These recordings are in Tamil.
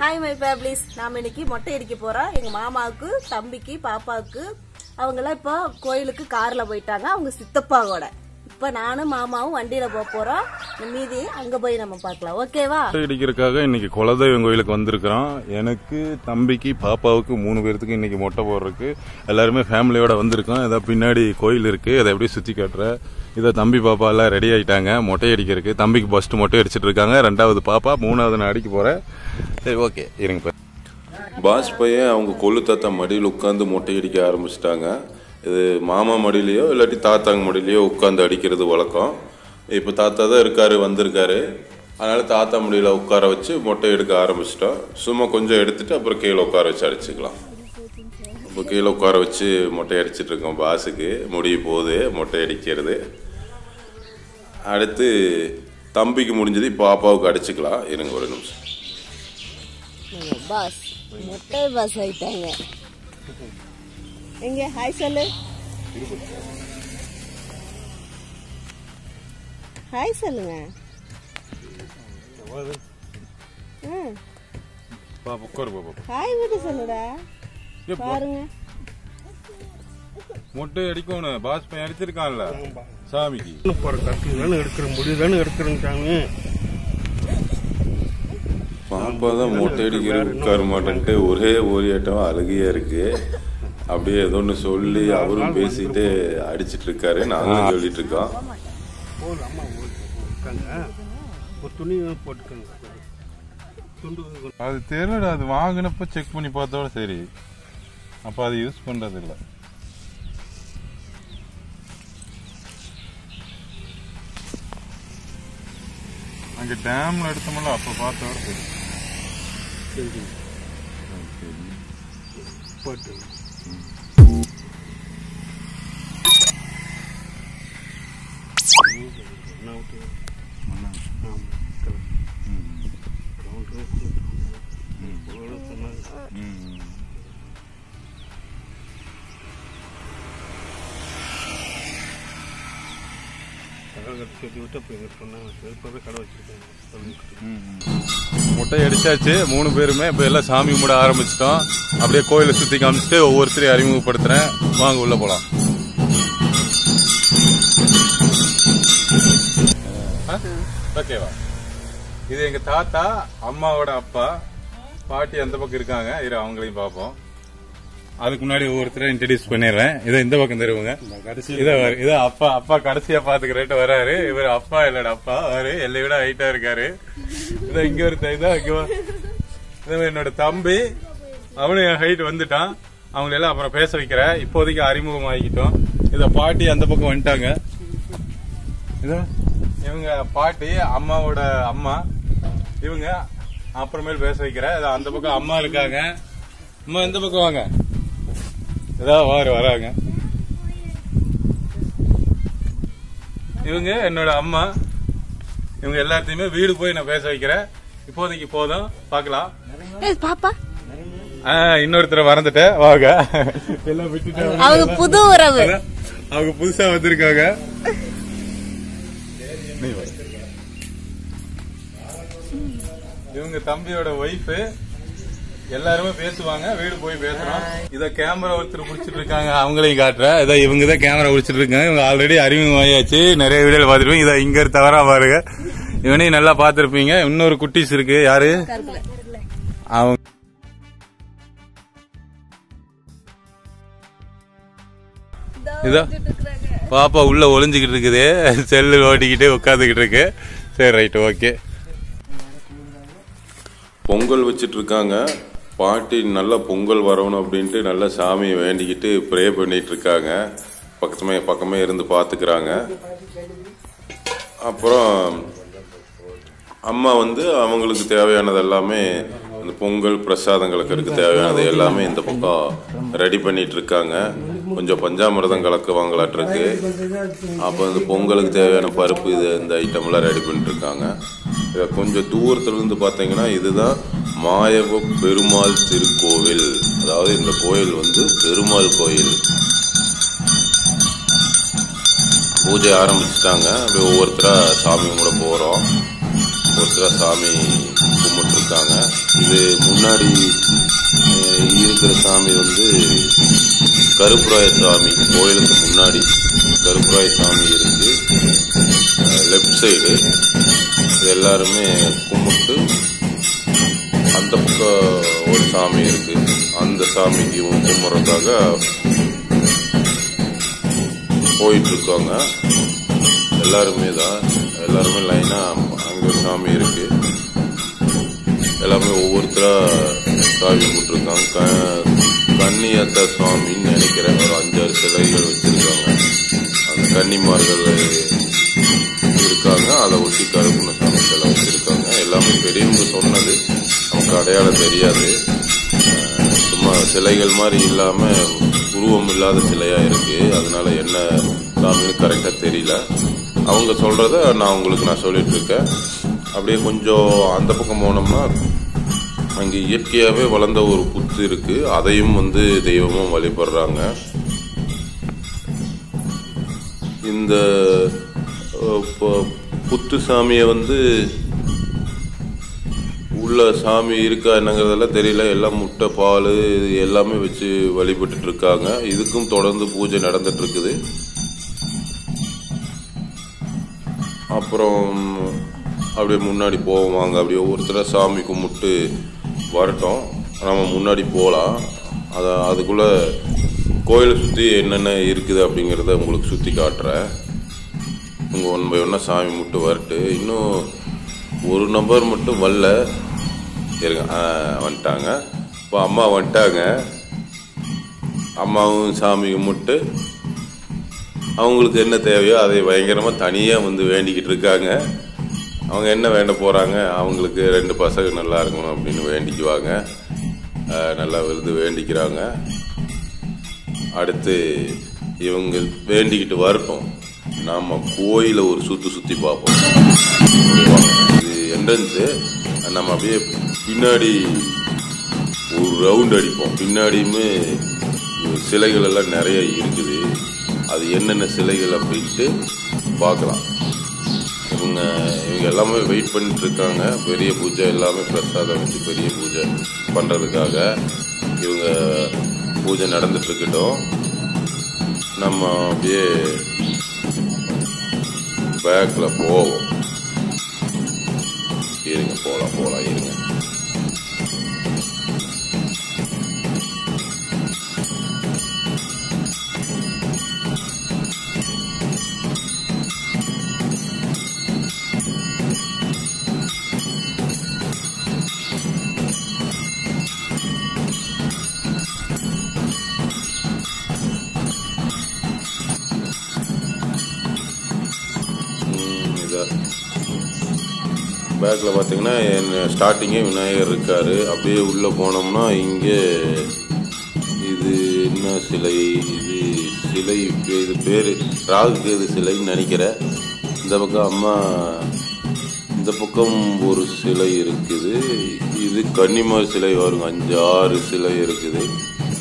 ஹாய் மை ஃபேமிலிஸ் நாம இன்னைக்கு மொட்டை அடிக்க போறோம். எங்க மாமாவுக்கு தம்பிக்கு பாப்பாவுக்கு. அவங்க எல்லாம் இப்போ கோயிலுக்கு கார்ல போயிட்டாங்க. அவங்க சித்தப்பாவோட. இப்ப நானும் மாமாவும் வண்டியில போக போறோம். மீதி அங்க போய் நம்ம பார்க்கலாம். ஓகேவா அடிக்கிறதுக்காக இன்னைக்கு குலதெய்வம் கோயிலுக்கு வந்திருக்கிறோம். எனக்கு தம்பிக்கு பாப்பாவுக்கு மூணு பேர்த்துக்கு இன்னைக்கு மொட்டை போடுறதுக்கு எல்லாருமே ஃபேமிலியோட வந்திருக்கோம். ஏதோ பின்னாடி கோயில் இருக்கு. அதை அப்படியே சுத்தி காட்டுற. இதை தம்பி பாப்பா எல்லாம் ரெடி ஆயிட்டாங்க. மொட்டை அடிக்கிறதுக்கு. தம்பிக்கு ஃபர்ஸ்ட் மொட்டை அடிச்சிட்டு இருக்காங்க. ரெண்டாவது பாப்பா மூணாவது நான் அடிக்க போறேன். சரி ஓகே இருங்க. பாஸ் பையன் அவங்க கொள்ளு தாத்தா மடியில் உட்காந்து மொட்டை அடிக்க ஆரம்பிச்சிட்டாங்க. இது மாமா மடியிலையோ இல்லாட்டி தாத்தாங்க மடியிலையோ உட்காந்து அடிக்கிறது வழக்கம். இப்போ தாத்தா தான் இருக்காரு வந்திருக்காரு. அதனால் தாத்தா மடியில் உட்கார வச்சு மொட்டை எடுக்க ஆரம்பிச்சிட்டோம். சும்மா கொஞ்சம் எடுத்துட்டு அப்புறம் கீழே உட்கார வச்சு அடிச்சுக்கலாம். இப்போ கீழே உட்கார வச்சு மொட்டை அடிச்சிட்டு இருக்கோம் பாஸுக்கு. முடிய போகுது மொட்டை அடிக்கிறது. அடுத்து தம்பிக்கு முடிஞ்சது இப்போ பாப்பாவுக்கு அடிச்சுக்கலாம். இருங்க ஒரு நிமிஷம். பாஸ் மொட்டை பாஸ் ஆயிட்டாங்க. எங்க? ஹாய் சொல்லு. ஹாய் சொல்லுங்க. ஹாய் விட்டு சொல்லுடா. எப்பா? பாருங்க. மொட்டை அடிக்கணும் பாஸ் பையன் அடிச்சிருக்கான்ல. சாமிக்கு. போற கட்டி தானே எடுக்கிற முடிவு தானே எடுக்கிறேங்க சாமி. பாப்பா தான் மொட்டை அடிக்கிறது உட்கார மாட்டேன்ட்டு ஒரே ஓரியாட்டம் அழுகையா இருக்கு. அப்படியே ஏதோ ஒன்று சொல்லி அவரும் பேசிட்டு அடிச்சிட்டு இருக்காரு நாங்களும் சொல்லிட்டு இருக்கோம் போதும் அம்மா இருக்காங்க ஒரு துணி போட்டுக்கோங்க. துண்டு அது தெரியலடா அது வாங்கினப்ப செக் பண்ணி பார்த்தோட சரி. அப்ப அது யூஸ் பண்றது இல்ல அங்க டேம்ல எடுத்தோம்ல அப்ப பார்த்தோட சரி. செஞ்சு போட்டு. முட்டை அடிச்சாச்சு மூணு பேருமே. இப்ப எல்லாம் சாமி கும்பிட ஆரம்பிச்சிட்டோம். அப்படியே கோயிலை சுத்தி காமிச்சிட்டு ஒவ்வொருத்தரையும் அறிமுகப்படுத்துறேன். வாங்க உள்ள போலாம். ஓகேவா? இது எங்க தாத்தா அம்மாவோட அப்பா பாட்டி அந்த பக்கம் இருக்காங்க. இரு அவங்களையும் பார்ப்போம். அதுக்கு முன்னாடி ஒவ்வொருத்தரையும் இன்ட்ரடியூஸ் பண்ணிடுறேன். இதை இந்த பக்கம் தருவங்க. இதை இதை அப்பா அப்பா கடைசியா பாத்துக்கிறேன்ட்டு வராரு. இவர் அப்பா இல்லடா அப்பா. அவரு எல்லை விட ஹைட்டா இருக்காரு. இதை இங்க ஒரு இதா இங்க வா. இது என்னோட தம்பி. அவனும் என் ஹைட் வந்துட்டான். அவங்கள எல்லாம் அப்புறம் பேச வைக்கிறேன். இப்போதைக்கு அறிமுகம் ஆகிக்கிட்டோம் இத பாட்டி அந்த பக்கம் வந்துட்டாங்க. இதோ. இவங்க பாட்டி அம்மாவோட அம்மா இவங்க அப்புறமேல் பேச வைக்கிறேன் அந்த பக்கம் அம்மா இருக்காங்க. அம்மா இந்த பக்கம் வாங்க. இதோ வாரு வராங்க. இவங்க என்னோட அம்மா. இவங்க எல்லாத்தையுமே வீடு போய் நான் பேச வைக்கிறேன் இப்போதைக்கு போதும். பார்க்கலாம். பாப்பா. ஆ, இன்னொருத்தரை மறந்துட்டேன். வாங்க. எல்லாம் விட்டுட்டு அவங்க புது உறவு. அவங்க புதுசா வந்திருக்காங்க. இவங்க தம்பியோட ஒய்ஃப் எல்லாருமே பேசுவாங்க வீடு போய் பேசுறோம். இத கேமரா ஒருத்தர் பிடிச்சிட்டு இருக்காங்க அவங்களையும் காட்டுறேன். இதை இவங்க தான் கேமரா பிடிச்சிட்டு இருக்காங்க. இவங்க ஆல்ரெடி அறிமுகமாயாச்சு நிறைய வீடியோ பார்த்துருப்பீங்க. இதை இங்க தவறா பாருங்க. இவனையும் நல்லா பார்த்திருப்பீங்க. இன்னொரு குட்டீஸ் இருக்கு. யாரு? அவங்க இதோ பாப்பா உள்ள ஒளிஞ்சுக்கிட்டு இருக்குது. செல்லு ஓட்டிக்கிட்டு உட்காந்துக்கிட்டு இருக்கு. சரி ரைட் ஓகே பொங்கல் வச்சிட்டு இருக்காங்க பாட்டி நல்லா பொங்கல் வரணும் அப்படின்ட்டு நல்லா சாமியை வேண்டிக்கிட்டு ப்ரே பண்ணிட்டு இருக்காங்க பக்கத்துமே பக்கமே இருந்து பார்த்துக்கிறாங்க அப்புறம் அம்மா வந்து அவங்களுக்கு தேவையானது எல்லாமே இந்த பொங்கல் பிரசாதங்களுக்கு இருக்கு தேவையானது எல்லாமே இந்த பக்கம் ரெடி பண்ணிட்டு இருக்காங்க கொஞ்சம் பஞ்சாமிரதம் கலக்குவாங்களாட்டிருக்கு அப்போ இந்த பொங்கலுக்கு தேவையான பருப்பு இது இந்த ஐட்டம்லாம் ரெடி பண்ணிட்டுருக்காங்க இதை கொஞ்சம் தூரத்துலேருந்து பார்த்தீங்கன்னா இதுதான் மாயவ பெருமாள் திருக்கோவில். அதாவது இந்த கோயில் வந்து பெருமாள் கோயில். பூஜை ஆரம்பிச்சிட்டாங்க. அப்படியே ஒவ்வொருத்தராக சாமி கும்பிட போகிறோம் ஒருத்தராக சாமி கும்பிட்டுருக்காங்க. இது முன்னாடி இருக்கிற சாமி வந்து கருப்புராய சாமி கோயிலுக்கு முன்னாடி கருப்புராய சாமி இருக்கு லெஃப்ட் சைடு இது எல்லாருமே கும்பிட்டு அந்த பக்கம் ஒரு சாமி இருக்கு. அந்த சாமிக்கு இவங்க போயிட்டு இருக்காங்க எல்லாருமே தான். எல்லாருமே லைனா அங்க ஒரு சாமி இருக்கு. எல்லாமே ஒவ்வொருத்தரா சாமி கும்பிட்டுருக்காங்க க- கன்னியத்த சுவாமின்னு நினைக்கிறேன் ஒரு அஞ்சாறு சிலைகள் வச்சிருக்காங்க. அந்த கன்னிமார்கள் இருக்காங்க. அதை ஒட்டி கருப்புன சாமி சிலை வச்சிருக்காங்க. எல்லாமே பெரியவங்க சொன்னது. நமக்கு அடையாளம் தெரியாது. சும்மா சிலைகள் மாதிரி இல்லாமல் உருவம் இல்லாத சிலையாக இருக்கு. அதனால என்ன சாமின்னு கரெக்டாக தெரியல. அவங்க சொல்கிறத நான் உங்களுக்கு நான் சொல்லிகிட்ருக்கேன் அப்படியே கொஞ்சம் அந்த பக்கம் போனோம்னா அங்கே இயற்கையாகவே வளர்ந்த ஒரு புத்து இருக்கு. அதையும் வந்து தெய்வமும் வழிபடுறாங்க. இந்த புத்து சாமியை வந்து உள்ள சாமி இருக்கா என்னங்கிறதெல்லாம் தெரியல. எல்லாம் முட்டை பால் இது எல்லாமே வச்சு வழிபட்டு இருக்காங்க. இதுக்கும் தொடர்ந்து பூஜை நடந்துட்டு இருக்குது. அப்புறம் அப்படியே முன்னாடி போவாங்க அப்படியே ஒவ்வொருத்தர சாமி கும்பிட்டு வரட்டும். நம்ம முன்னாடி போகலாம் அதை அதுக்குள்ளே கோயிலை சுற்றி என்னென்ன இருக்குது அப்படிங்கிறத உங்களுக்கு சுற்றி காட்டுறேன். உங்கள் ஒன் பை ஒன்னா சாமி மட்டும் வரட்டு. இன்னும் ஒரு நபர் மட்டும் வரல. இருங்க வந்துட்டாங்க. இப்போ அம்மா வந்துட்டாங்க. அம்மாவும் சாமி கும்பிட்டு அவங்களுக்கு என்ன தேவையோ அதை பயங்கரமாக தனியாக வந்து வேண்டிக்கிட்டு இருக்காங்க. அவங்க என்ன வேண்ட போகிறாங்க அவங்களுக்கு ரெண்டு பசங்க நல்லா இருக்கணும் அப்படின்னு வேண்டிக்குவாங்க. நல்லா விருது வேண்டிக்கிறாங்க. அடுத்து இவங்க வேண்டிக்கிட்டு வரட்டும் நாம் கோயிலை ஒரு சுற்றி சுற்றி பார்ப்போம். இது என்ட்ரன்ஸு நம்ம அப்படியே பின்னாடி ஒரு ரவுண்ட் அடிப்போம். பின்னாடியுமே சிலைகள் எல்லாம் நிறைய இருக்குது. அது என்னென்ன சிலைகள் அப்படின்ட்டு பார்க்கலாம். இவங்க எல்லாமே வெயிட் பண்ணிட்டு இருக்காங்க பெரிய பூஜை எல்லாமே பிரசாதம் வச்சு பெரிய பூஜை பண்றதுக்காக இவங்க பூஜை நடந்துட்டு இருக்கட்டும் நம்ம அப்படியே பேக்ல போவோம். பேக்கில் பார்த்தீங்கன்னா ஸ்டார்டிங்கே விநாயகர் இருக்கார். அப்படியே உள்ளே போனோம்னா இங்கே இது என்ன சிலை? இது சிலை இது பேர் ராகு கேது சிலைன்னு நினைக்கிறேன். இந்த பக்கம் அம்மா இந்த பக்கம் ஒரு சிலை இருக்குது. இது கன்னிமார் சிலை வருங்க அஞ்சு ஆறு சிலை இருக்குது.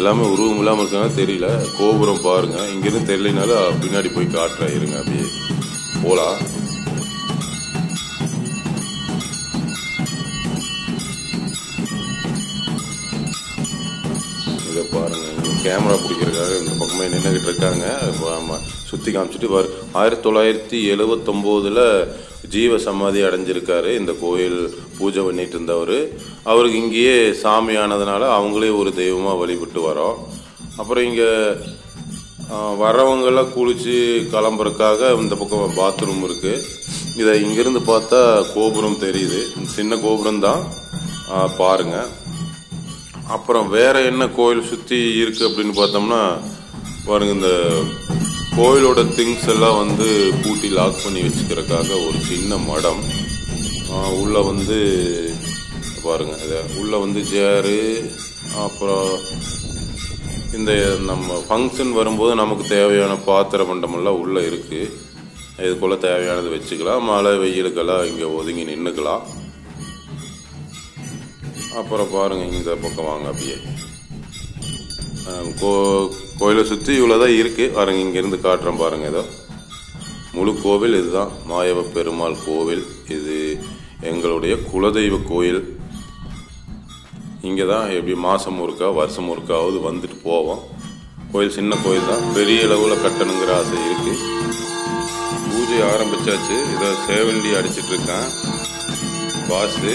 எல்லாமே உருவம் இல்லாமல் இருக்காங்க தெரியல. கோபுரம் பாருங்க. இங்கேருந்து தெரியலனாலும் பின்னாடி போய் காட்டுறேன். இருங்க அப்படியே போலாம். கேமரா பிடிக்கிறதுக்காக இந்த பக்கமே நின்றுகிட்டு இருக்காங்க. சுற்றி காமிச்சிட்டு வர் ஆயிரத்தி தொள்ளாயிரத்தி எழுவத்தொம்போதில் ஜீவ சமாதி அடைஞ்சிருக்காரு. இந்த கோயில் பூஜை பண்ணிட்டு இருந்தவர். அவருக்கு இங்கேயே சாமி ஆனதுனால அவங்களே ஒரு தெய்வமாக வழிபட்டு வரோம். அப்புறம் இங்கே வரவங்கெல்லாம் வர்றவங்கெல்லாம் குளிச்சு கிளம்புறதுக்காக இந்த பக்கம் பாத்ரூம் இருக்குது இதை இங்கேருந்து பார்த்தா கோபுரம் தெரியுது. சின்ன கோபுரம் தான் பாருங்கள் அப்புறம் வேற என்ன கோயில் சுத்தி இருக்கு அப்படின்னு பார்த்தோம்னா பாருங்க இந்த கோயிலோட திங்ஸ் எல்லாம் வந்து பூட்டி லாக் பண்ணி வச்சுக்கிறதுக்காக ஒரு சின்ன மடம். உள்ளே உள்ள வந்து பாருங்க இதை உள்ள வந்து சேரு அப்புறம் இந்த நம்ம ஃபங்க்ஷன் வரும்போது நமக்கு தேவையான பாத்திர மண்டமெல்லாம் உள்ளே இருக்குது இதுக்குள்ளே தேவையானது வச்சுக்கலாம். மழை வெயிலுக்கெல்லாம் இங்கே ஒதுங்கி நின்றுக்கலாம் அப்புறம் பாருங்கள் இந்த பக்கம் வாங்க அப்படியே. கோ கோயிலை சுற்றி இவ்வளோதான் இருக்குது பாருங்க இங்கேருந்து காட்டுறேன் பாருங்கள் ஏதோ முழு கோவில் இதுதான். மாயவ பெருமாள் கோவில். இது எங்களுடைய குலதெய்வ கோயில். இங்கே தான் எப்படி மாதம் ஒருக்கா வருஷம் ஒருக்காவது வந்துட்டு போவோம். கோயில் சின்ன கோயில் தான். பெரிய அளவில் கட்டணுங்கிற ஆசை இருக்குது பூஜை ஆரம்பிச்சாச்சு. இதை சேவண்டி அடிச்சிட்டு இருக்கேன். பாஸு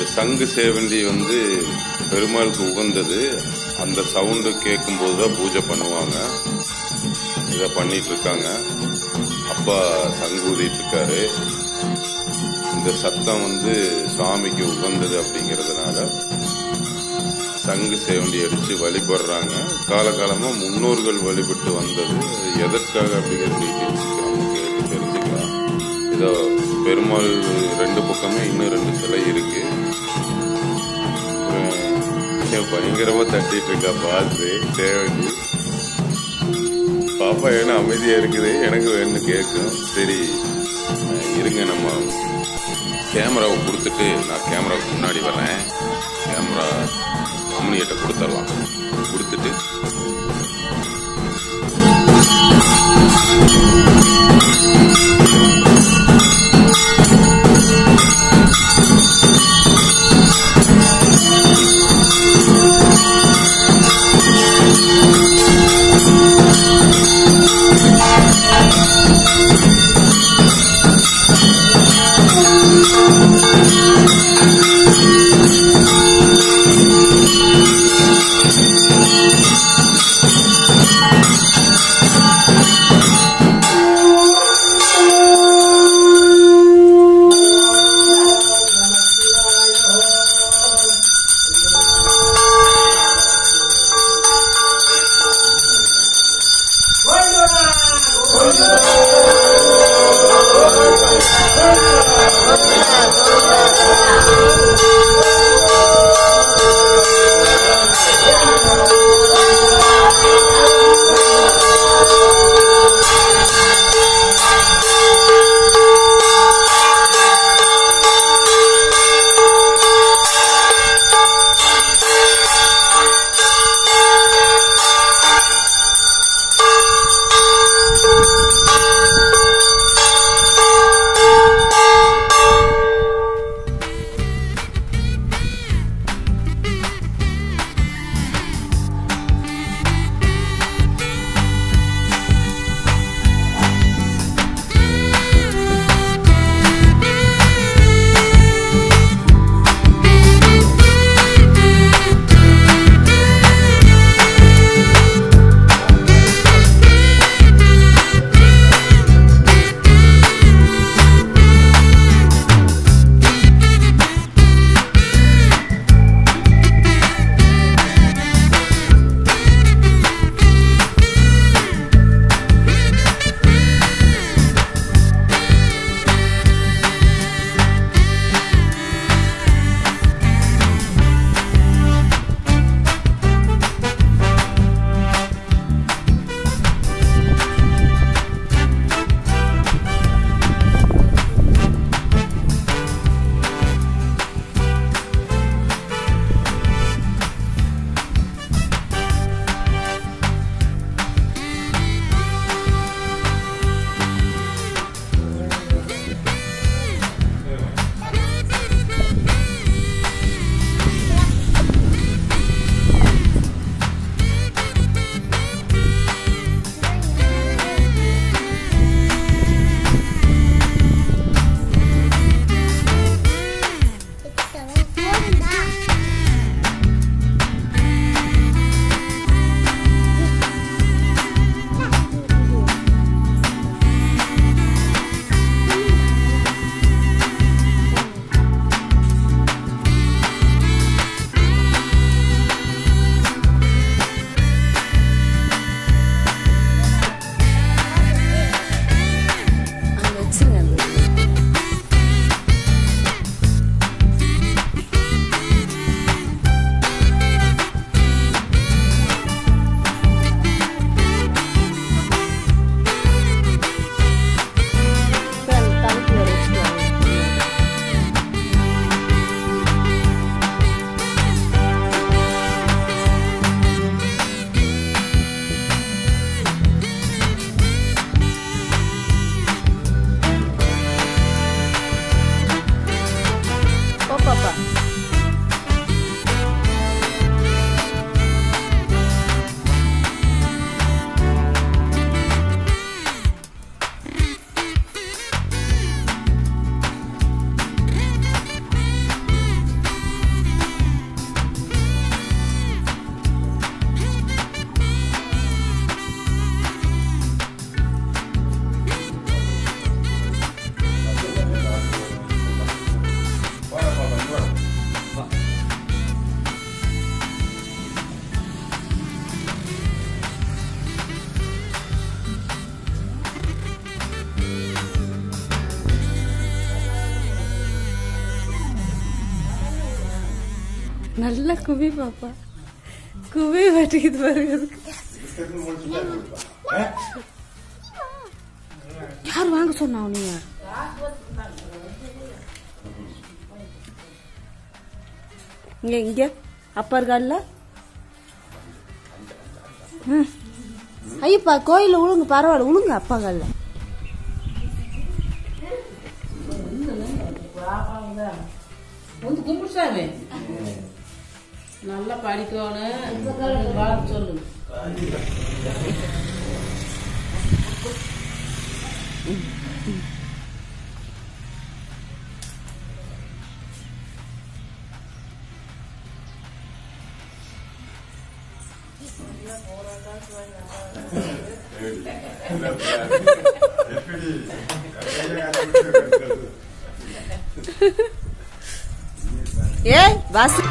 இந்த சங்கு சேவண்டி வந்து பெருமாளுக்கு உகந்தது. அந்த சவுண்டு கேட்கும்போது தான் பூஜை பண்ணுவாங்க. இதை பண்ணிட்டு இருக்காங்க அப்பா சங்கு ஊதிட்டு இருக்காரு இந்த சத்தம் வந்து சாமிக்கு உகந்தது அப்படிங்கிறதுனால சங்கு சேவண்டி அடிச்சு வழிபடுறாங்க. காலகாலமாக முன்னோர்கள் வழிபட்டு வந்தது. எதற்காக அப்படிங்கிற டீட்டெயில்ஸ் நம்ம தெரிஞ்சுக்கலாம். இதோ பெருமாள் ரெண்டு பக்கமே இன்னும் ரெண்டு சிலை இருக்குது ஏன் பயங்கரமா தட்டிட்டு இருக்கா பார்த்து சேவண்டி பாப்பா என்ன அமைதியா இருக்குது? எனக்கு வேணும்னு கேட்கும் சரி இருங்க நம்ம கேமராவை கொடுத்துட்டு நான் கேமராவுக்கு முன்னாடி வரேன் கேமரா அம்மனிகிட்ட கொடுத்துடலாம். கொடுத்துட்டு நல்லா குவி பாப்பா. குவி வெட்டிக்குது பாருங்க. யார் வாங்க சொன்னா நீங்க இங்க இங்க. அப்பா கால்ல ம். ஐயப்பா கோயில உழுங்க பரவாயில்ல. உழுங்க அப்பா கால்ல. படிக்கணும் வாழ்த்து சொல்லு ஏய் வாசி.